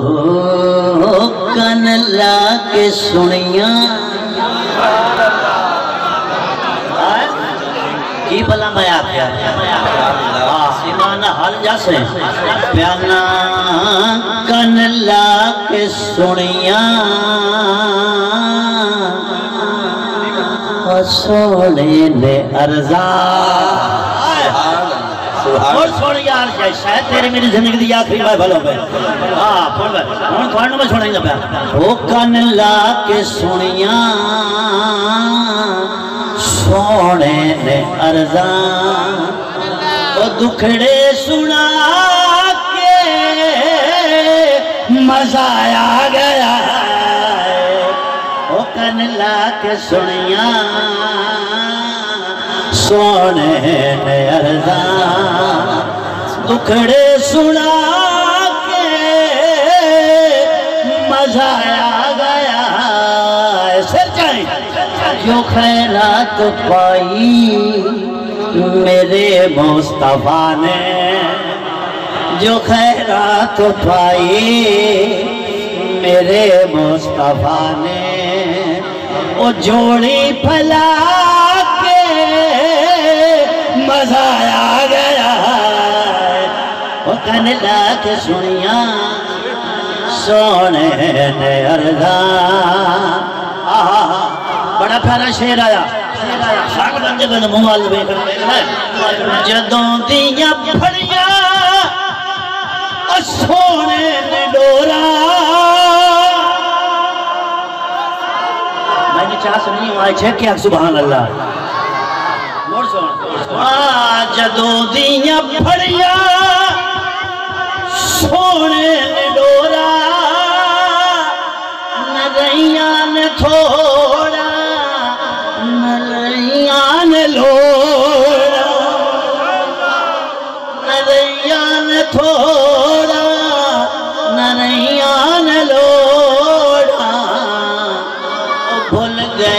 कन ला के सुनिया। की भला मैं सीमान हल कन ला के सुनिया। सोने ने अर्जा। और सुन यार शायद तेरी मेरी ज़िंदगी दी आखिरी महफल हो हाँ सुन हुन थोड़ा मैं सुनाई लगा ओ कन ला के सुनिया सोने ने अर्जा ओ दुखड़े सुना के मज़ा आ गया ओ कन ला के सुनिया सोने दुखड़े सुना के मज़ा आ गया। जाए जो खैरात पाई मेरे मुस्तफ़ा ने। जो खैरात पाई मेरे मुस्तफ़ा ने। वो जोड़ी फैला वो कन ला के सुनिया, सोने ने आहा, बड़ा प्यारा शेर आया। जदों दियाँ फड़ियाँ सोने ने डोरा। मैंने चाह सुनी हुआ है क्या सुभान अल्लाह जदों दिया फड़ियाँ डोरा न थोरा नल्याना नल्या न थोरा न लोड़ा। भुल गे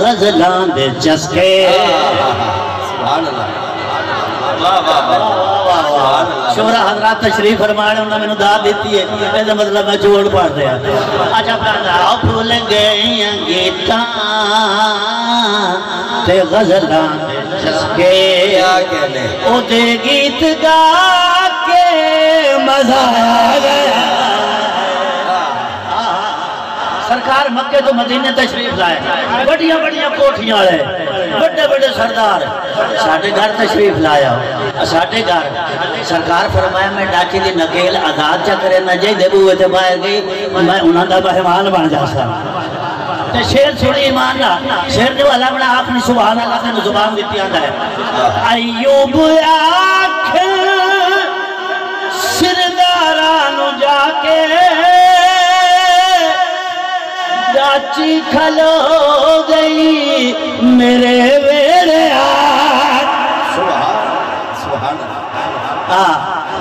गज़लां बिल चसके। शोरा हजरात तशरीफ़ फरमाने उन्हें मैंने दा दी है इसका मतलब मैं जोड़ पढ़ रहा अच्छा बताओ भूल गई गीता गीत गा के मज़ा आ गया सरकार मक्के तो मदीने तशरीफ़ लाए बढ़िया बढ़िया कोठियाँ बड़े बड़े सरदार साढ़े घर तशरीफ़ लाया साढ़े घर सरकार फरमाया मैं डाची दी नकेल आज़ाद चा न जे दे बूए ते बाहर गई मैं उन्हां दा मेहमान बन जासा ते शेर सुनी ईमान शेर जो अल्लाह बड़ा आपने सुभान अल्लाह तेन ज़ुबान दित्ती आंदा है अय्यूब आख सिरदारा जाके चाची खलो गई मेरे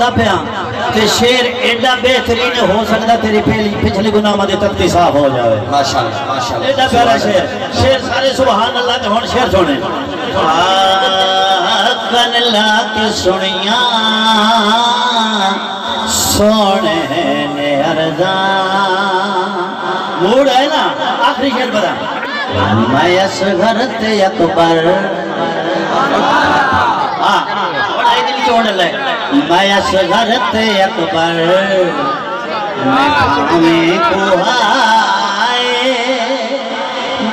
पढ़ता पाया तो शेर एडा बेहतरीन हो सकता तेरी पहली पिछले गुनाह के तख्ती साफ़ हो जाए एडा प्यारा शेर। शेर सारे सुभान अल्लाह ते शेर सुने। कन सुनिया सोने ने अरदा मूड है ना? आखिरी शेर बता मैं ते अकबर। हाँ। छोड़ ले। मैं असगर ते अकबर। मैं कुहाए।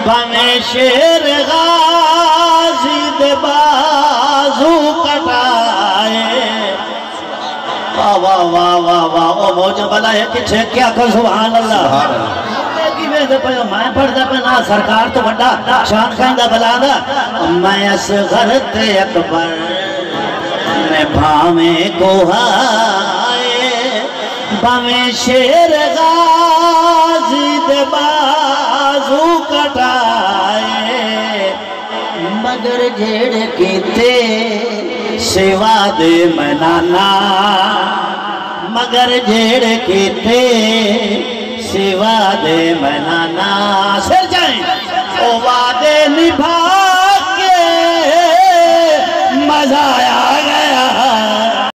बने शेर गाजी दे बाजू कटाए। वाह वाह वाह वाह वाह। ओ मौज बला है किथे क्या कर सुभान अल्लाह। मैं सरकार तो बड़ा शान खांदा बलादा। मैं असगर ते अकबर। मैं भावे को हाय भावे शेर गाजी दे बाजू कटाए। मगर जेड़ कीते सेवा दे मनाना, मगर जेड़ कीते सेवा दे मनाना। सिर जाए, ओ वादे निभा के मज़ा